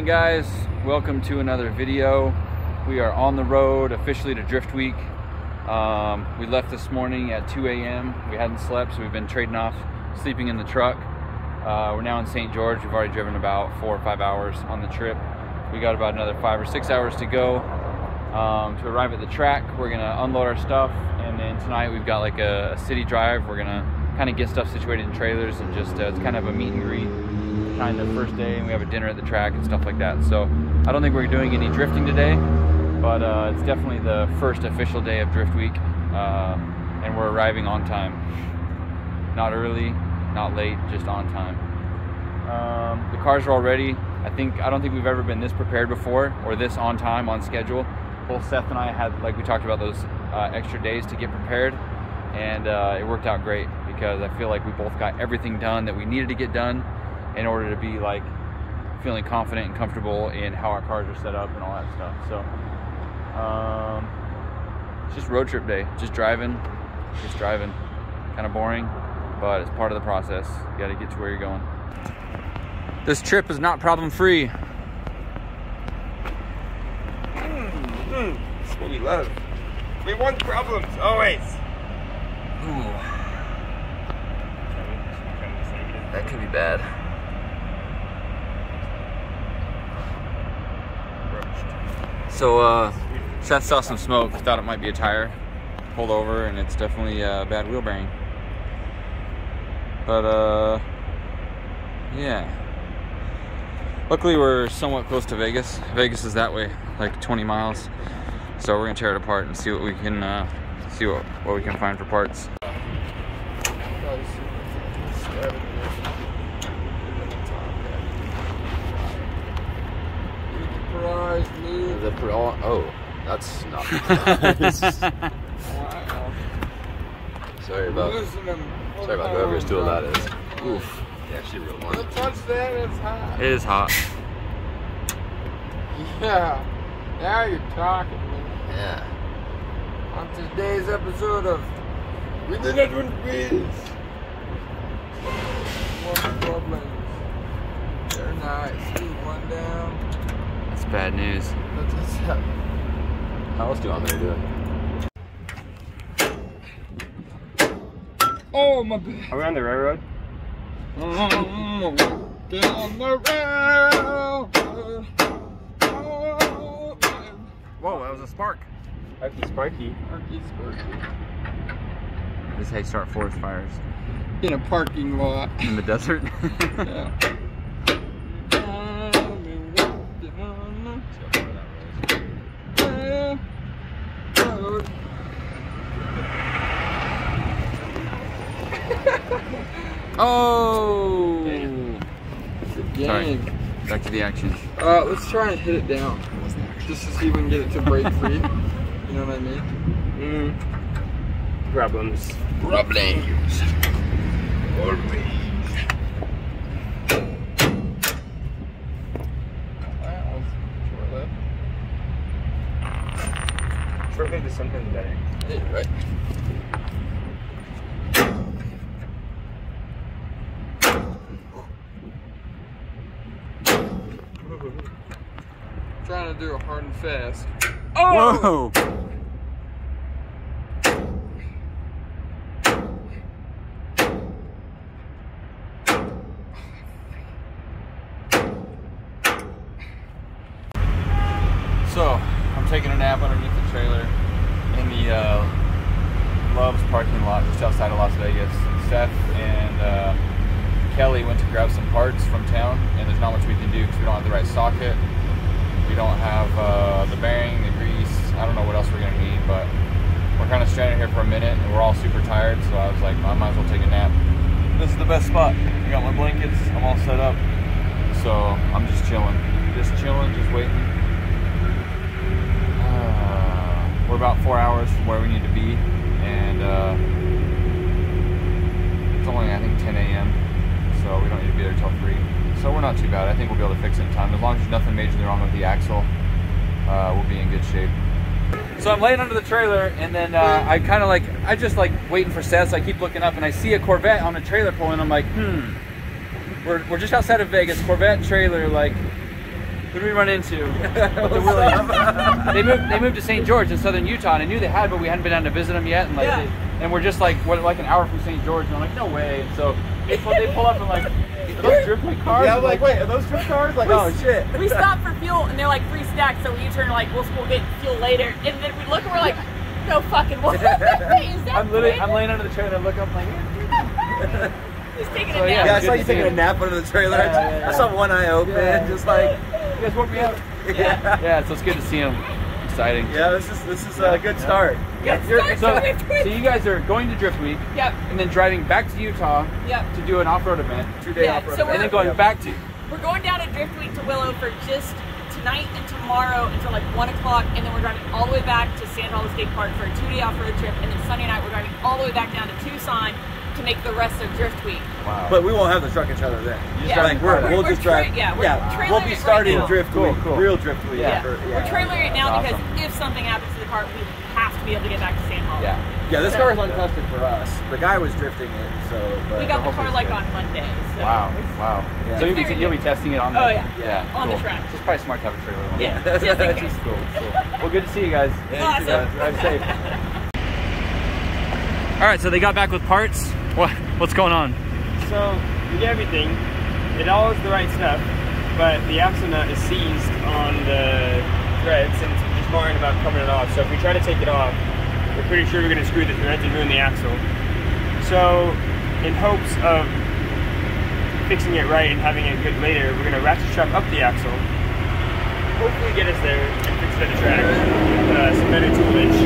Morning guys, welcome to another video. We are on the road officially to Drift Week. Um, we left this morning at 2 a.m. We hadn't slept, so we've been trading off sleeping in the truck. Uh, we're now in St. George. We've already driven about four or five hours on the trip. We got about another five or six hours to go um, to arrive at the track. We're gonna unload our stuff, and then tonight we've got like a, a city drive. We're gonna kind of get stuff situated in trailers and just uh, it's kind of a meet and greet kind of first day and we have a dinner at the track and stuff like that. So i don't think we're doing any drifting today but uh, it's definitely the first official day of drift week uh, and we're arriving on time. Not early not late just on time. Um, the cars are all ready i think i don't think we've ever been this prepared before or this on time on schedule. Both seth and i had like we talked about those uh, extra days to get prepared and uh, it worked out great because I feel like we both got everything done that we needed to get done in order to be like feeling confident and comfortable in how our cars are set up and all that stuff. So um, it's just road trip day, just driving, just driving. Kind of boring, but it's part of the process. You got to get to where you're going. This trip is not problem free. Mm, that's what we love. We want problems, always. Ooh. That could be bad. So, uh, Seth saw some smoke, thought it might be a tire, pulled over, and it's definitely a bad wheel bearing. But, uh, yeah. Luckily, we're somewhat close to Vegas. Vegas is that way, like 20 miles. So we're gonna tear it apart and see what we can, uh, see what, what we can find for parts. The oh, that's not. Sorry about. Sorry about whoever's tool that is. Oof. Yeah, she real one. touch that, it's hot. It is hot. Yeah. Now you're talking, man. Yeah. On today's episode of We Did Not Win Quiz. One problems. They're nice. Shoot one down. That's bad news. That's what's up. How else do you want me to do it? Oh, my bad. Are we on the railroad? Down the railroad. Oh, Whoa, that was a spark. Sparky Sparky. Sparky, Sparky. This is how you start forest fires In a parking lot. in the desert. yeah. Oh! Sorry. Back to the action. Uh, let's try and hit it down. Just to see if we can get it to break free. You know what I mean? Mm. Problems. Problems. Always. Short leg is sometimes better. Yeah, right. Trying to do it hard and fast. Whoa! Oh! So, I'm taking a nap underneath the trailer in the uh, Love's parking lot just outside of Las Vegas. Seth and uh, Kelly went to grab some parts from town, and there's not much we can do because we don't have the right socket. We don't have uh, the bearing, the grease. I don't know what else we're gonna need, but we're kind of stranded here for a minute, and we're all super tired. So I was like, I might as well take a nap. This is the best spot. I got my blankets. I'm all set up. So I'm just chilling, just chilling, just waiting. Uh, we're about four hours from where we need to be, and uh, it's only I think 10 a.m. So we don't need to be there till three. So we're not too bad. I think we'll be able to fix it in time. As long as there's nothing majorly wrong with the axle, uh, we'll be in good shape. So I'm laying under the trailer, and then uh, I kind of like I just like waiting for Seth. So I keep looking up, and I see a Corvette on a trailer pulling. I'm like, hmm. We're, we're just outside of Vegas. Corvette trailer, like Who do we run into? The they moved. They moved to St. George in southern Utah, and I knew they had, but we hadn't been down to visit them yet. And like, Yeah. they, and we're just like, what, like an hour from St. George, and I'm like, no way. And so they pull, they pull up and like, those driftway cars? Yeah, I'm like, wait, are those drift cars? Like, oh shit. We stopped for fuel and they're like three stacks, so we turn like we'll, we'll get fuel later. And then we look and we're like, no fucking way. Is that I'm literally, I'm laying under the trailer, and I look up, like, He's taking So, a yeah, Yeah, nap. I saw you taking a nap under the trailer. Yeah, yeah, yeah. I saw one eye open, Yeah. just like, you guys woke me up. yeah. Yeah, so it's good to see them. Exciting. Yeah, this is this is a good start. Good You're- start so, to Drift Week. so you guys are going to Drift Week Yep, and then driving back to Utah yep. to do an off-road event, Two day Yeah, off-road. so and then we're- going back to. We're going down to Drift Week to Willow for just tonight and tomorrow until like one o'clock, and then we're driving all the way back to Sand Hollow State Park for a two-day off-road trip, and then Sunday night we're driving all the way back down to Tucson to make the rest of Drift Week. Wow. But we won't have the truck and trailer then. Yeah. Like we're, We're- we'll we're just drive. tra- yeah, we're yeah, trailering we'll be it right starting now. drift Cool, week, cool. real drift week. Yeah, for- we're trailering it now Awesome. because if something happens to the car, we have to be able to get back to Sand Hollow. Yeah. Yeah, this car is uncustom for us. The guy was drifting it, so. But We got the hopefully car like it's on Monday. So. Wow. Wow. Yeah. So you'll be, you'll be testing it on the. Oh, yeah. Yeah. On the cool. track. It's probably smart to have a trailer. on. Yeah, just in case. Cool. Cool. Well, good to see you guys. good. Yeah, you Awesome. guys. Drive safe. All right. So they got back with parts. What? What's going on? So we get everything. It all is the right stuff, but the axle nut is seized on the threads and it's just worrying about coming it off. So if we try to take it off, we're pretty sure we're going to screw the threads and ruin the axle. So in hopes of fixing it right and having it good later, we're going to ratchet strap up the axle. Hopefully get us there and fix it at the track with uh, some better toolage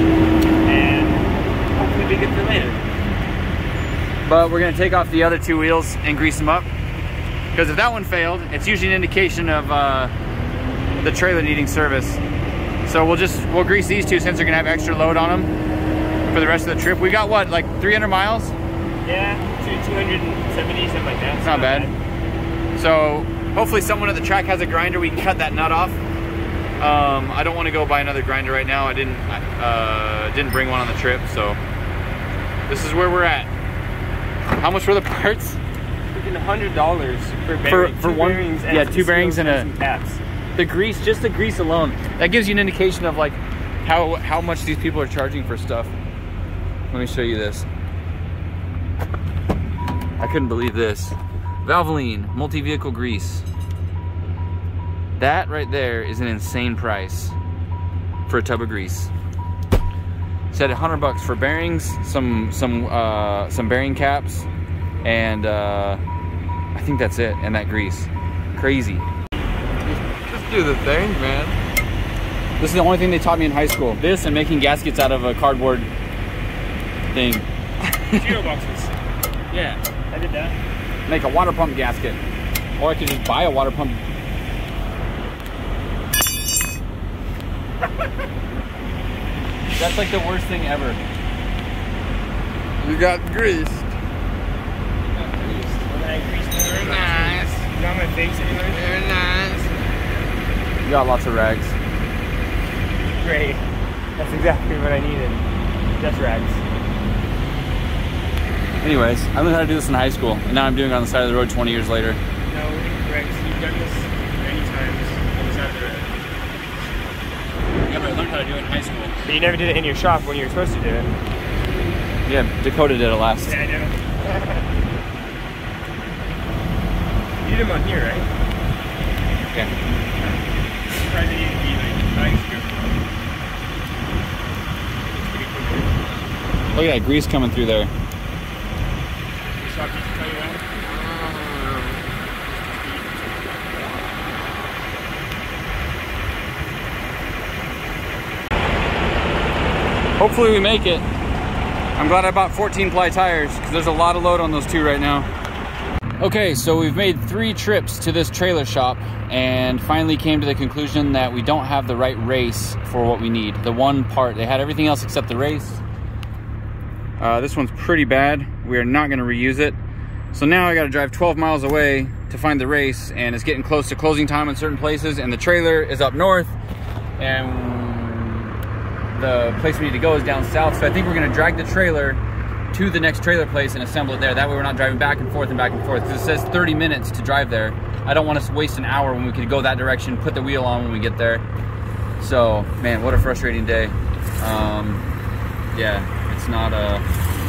and hopefully be good for later. But we're gonna take off the other two wheels and grease them up. Because if that one failed, it's usually an indication of uh, the trailer needing service. So we'll just, we'll grease these two since they're gonna have extra load on them for the rest of the trip. We got what, like 300 miles? Yeah, two, 270, something like that. It's not bad. So hopefully someone at the track has a grinder. We can cut that nut off. Um, I don't want to go buy another grinder right now. I didn't uh, didn't bring one on the trip, so this is where we're at. How much were the parts? Freaking hundred dollars for bearings, for two one- bearings yeah, two bearings seals and a- caps. The grease, just the grease alone, that gives you an indication of like how how much these people are charging for stuff. Let me show you this. I couldn't believe this. Valvoline multi-vehicle grease. That right there is an insane price for a tub of grease. Said a hundred bucks for bearings, some some uh, some bearing caps, and uh, I think that's it. And that grease, crazy. Just do the thing, man. This is the only thing they taught me in high school. This and making gaskets out of a cardboard thing. Zero boxes. Yeah. I did that. Make a water pump gasket. Or I could just buy a water pump. That's like the worst thing ever. You got greased. When I greased the bearing, Nice. Not my face anyway. Very nice. You got lots of rags. Great. That's exactly what I needed. Just rags. Anyways, I learned how to do this in high school, and now I'm doing it on the side of the road 20 years later. No, rags. You've done this many times on the side of the road. Yeah, but I learned how to do it in high school. But you never did it in your shop when you were supposed to do it. Yeah, Dakota did it last. Yeah, I know. you did them on here, right? Yeah. Surprised they didn't be like nice good. It's pretty cool. Look at that grease coming through there. Your shop used to tell you that? Hopefully we make it. I'm glad I bought 14 ply tires because there's a lot of load on those two right now. Okay, so we've made three trips to this trailer shop and finally came to the conclusion that we don't have the right race for what we need. The one part, they had everything else except the race. Uh, this one's pretty bad. We are not gonna reuse it. So now I gotta drive 12 miles away to find the race and it's getting close to closing time in certain places and the trailer is up north and the place we need to go is down south. So I think we're gonna drag the trailer to the next trailer place and assemble it there. That way we're not driving back and forth and back and forth. Because it says 30 minutes to drive there. I don't want us to waste an hour when we could go that direction, put the wheel on when we get there. So, man, what a frustrating day. Um, yeah, it's not uh,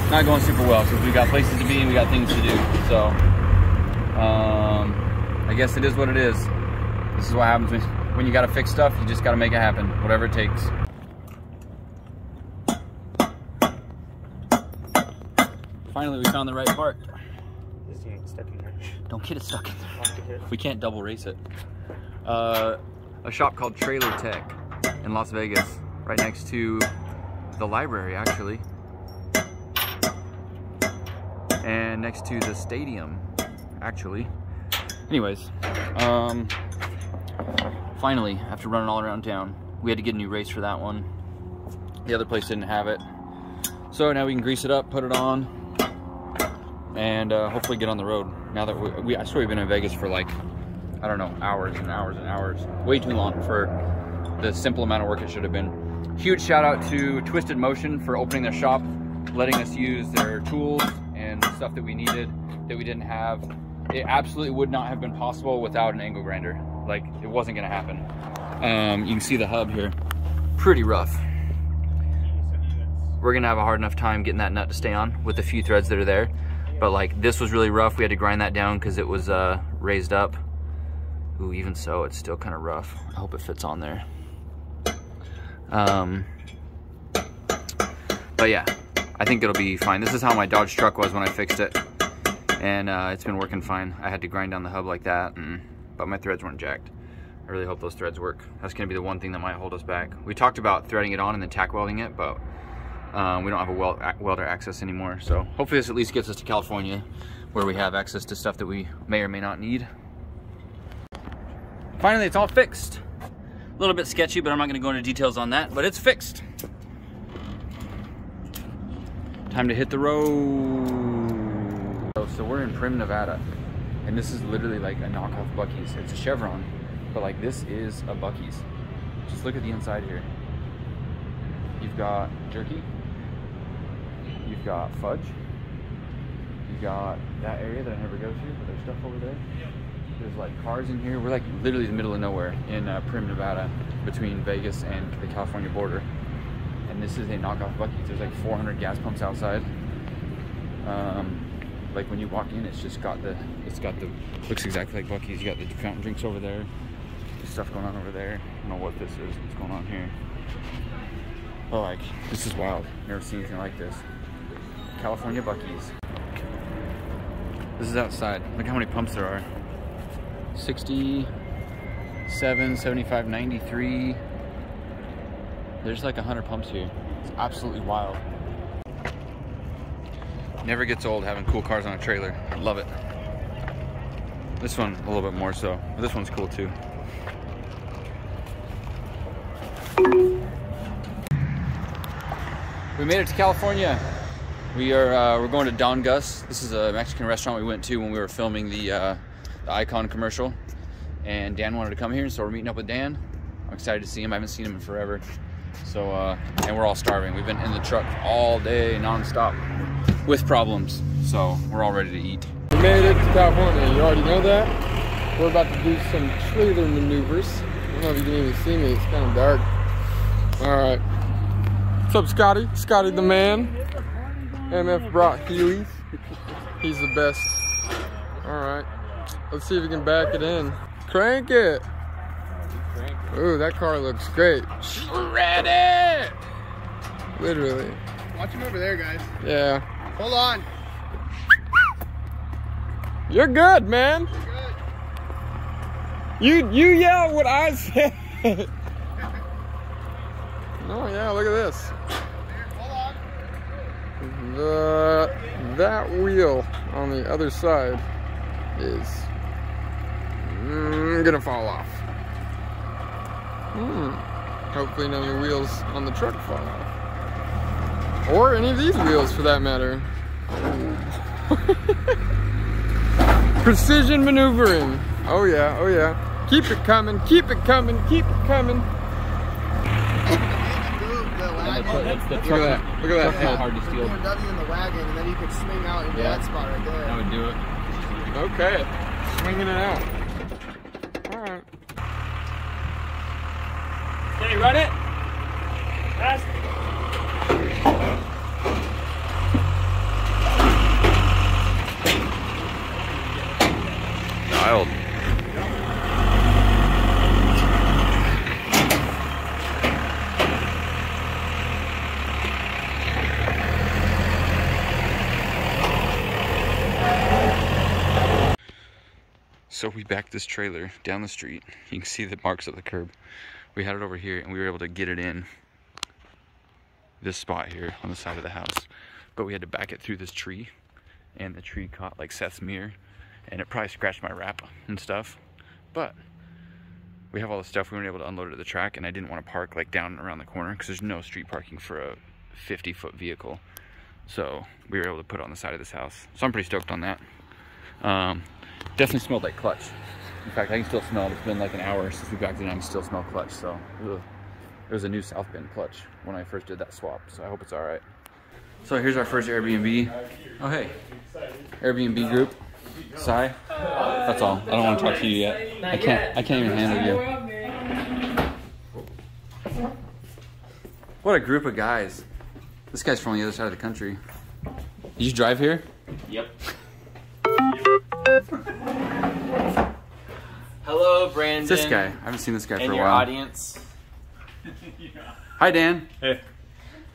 not going super well because we got places to be and we got things to do. So, um, I guess it is what it is. This is what happens when, when you got to fix stuff. You just got to make it happen, whatever it takes. Finally, we found the right part. This thing is stuck in there. Don't get it stuck in there. Off the hip. We can't double race it. Uh, a shop called Trailer Tech in Las Vegas, right next to the library, actually. And next to the stadium, actually. Anyways, um, finally, after running all around town, we had to get a new race for that one. The other place didn't have it. So now we can grease it up, put it on, and uh, hopefully get on the road. Now that we, we, I swear we've been in Vegas for like, I don't know, hours and hours and hours. Way too long for the simple amount of work it should have been. Huge shout out to Twisted Motion for opening their shop, letting us use their tools and stuff that we needed that we didn't have. It absolutely would not have been possible without an angle grinder. Like, it wasn't gonna happen. Um, you can see the hub here. Pretty rough. We're gonna have a hard enough time getting that nut to stay on with the few threads that are there. But like, this was really rough. We had to grind that down because it was uh, raised up. Ooh, even so, it's still kind of rough. I hope it fits on there. Um, but yeah, I think it'll be fine. This is how my Dodge truck was when I fixed it. And uh, it's been working fine. I had to grind down the hub like that, and, but my threads weren't jacked. I really hope those threads work. That's gonna be the one thing that might hold us back. We talked about threading it on and then tack welding it, but um, we don't have a weld welder access anymore. So hopefully this at least gets us to California where we have access to stuff that we may or may not need. Finally, it's all fixed. A little bit sketchy, but I'm not gonna go into details on that, but it's fixed. Time to hit the road. So we're in Primm, Nevada, and this is literally like a knockoff Buc-ee's. It's a Chevron, but like this is a Buc-ee's. Just look at the inside here. You've got jerky. You've got fudge. You've got that area that I never go to, but there's stuff over there. There's like cars in here. We're like literally in the middle of nowhere in uh, Primm, Nevada, between Vegas and the California border. And this is a knockoff Buc-ee's. There's like 400 gas pumps outside. Um, like when you walk in, it's just got the, it's got the, looks exactly like Buc-ee's. You got the fountain drinks over there. There's stuff going on over there. I don't know what this is. What's going on here? Oh, like, this is wild. Never seen anything like this. California Buc-ee's. This is outside. Look how many pumps there are. 67, 75, 93. There's like 100 pumps here. It's absolutely wild. Never gets old having cool cars on a trailer. I love it. This one a little bit more so. But this one's cool too. We made it to California. We are uh, we're going to Don Gus. This is a Mexican restaurant we went to when we were filming the, uh, the Icon commercial. And Dan wanted to come here, so we're meeting up with Dan. I'm excited to see him. I haven't seen him in forever. So uh, and we're all starving. We've been in the truck all day nonstop with problems. So we're all ready to eat. We made it to California. You already know that. We're about to do some trailer maneuvers. I don't know if you can even see me. It's kind of dark. All right. What's up, Scotty? Scotty the man. MF Brock Heelys. He's the best. All right. Let's see if we can back it in. Crank it. Ooh, that car looks great. Shredded. Literally. Watch him over there, guys. Yeah. Hold on. You're good, man. You you yell what I say. oh yeah, look at this. The that wheel on the other side is mm, gonna fall off. Hmm. Hopefully none of the wheels on the truck fall off. Or any of these wheels for that matter. Precision maneuvering. Oh yeah, oh yeah. Keep it coming, keep it coming, keep it coming. Move the lag but the, the Look at that. Look at that truck's not hard to steal. Put steal. a W in the wagon, and then you could swing out into Yeah. that spot right there. That would do it. Okay. Swinging it out. All right. Okay, run it. So we backed this trailer down the street. You can see the marks of the curb. We had it over here and we were able to get it in this spot here on the side of the house. But we had to back it through this tree and the tree caught like Seth's mirror and it probably scratched my wrap and stuff. But we have all the stuff we weren't able to unload it at the track and I didn't want to park like down around the corner because there's no street parking for a 50 foot vehicle. So we were able to put it on the side of this house. So I'm pretty stoked on that. Um, definitely smelled like clutch. In fact, I can still smell it. It's been like an hour since we backed it in. I can still smell clutch. So ugh. it was a new South Bend clutch when I first did that swap. So I hope it's all right. So here's our first Airbnb. Oh hey, Airbnb group. Sai. That's all. I don't want to talk to you yet. I can't. I can't even handle you. What a group of guys. This guy's from the other side of the country. Did you drive here? Yep. Hello, Brandon. It's this guy. I haven't seen this guy And for a your while. audience. Hi, Dan. Hey.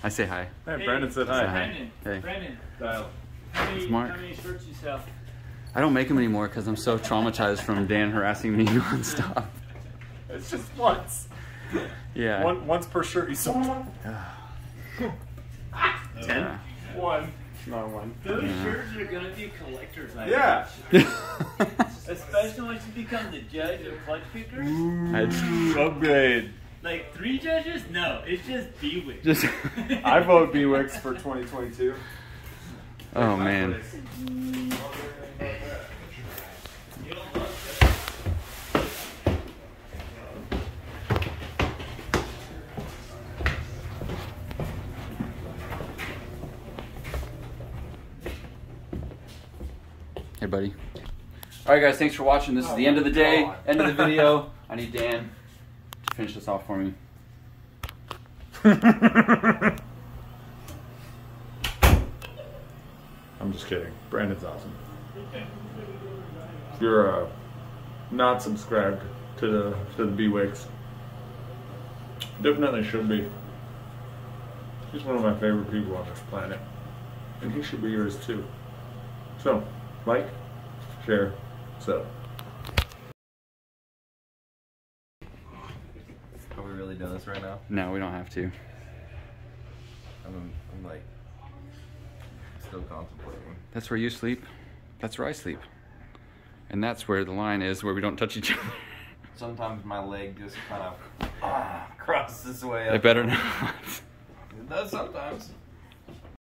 I say hi. Hey, Brandon said Say hi. hi. Hey. Brandon, Dial. how many, It's Mark. how many shirts you sell? I don't make them anymore because I'm so traumatized from Dan harassing me nonstop. It's just once. Yeah. One, once per shirt you sold. Yeah. One. Not one. Those shirts are gonna be collector's items. Yeah. Especially once you become the judge of clutch pickers. I Upgrade. Like three judges? No, it's just BWix. just. I vote BWix for 2022. oh man. Buddy. All right, guys. Thanks for watching. This is the end of the day, end of the video. I need Dan to finish this off for me. I'm just kidding. Brandon's awesome. If you're uh, not subscribed to the to the BWix, definitely should be. He's one of my favorite people on this planet, and he should be yours too. So, like, share, sub. Are we really doing this right now? No, we don't have to. I'm, I'm like still contemplating. That's where you sleep. That's where I sleep. And that's where the line is where we don't touch each other. Sometimes my leg just kind of ah, crosses this way I better not. It does sometimes.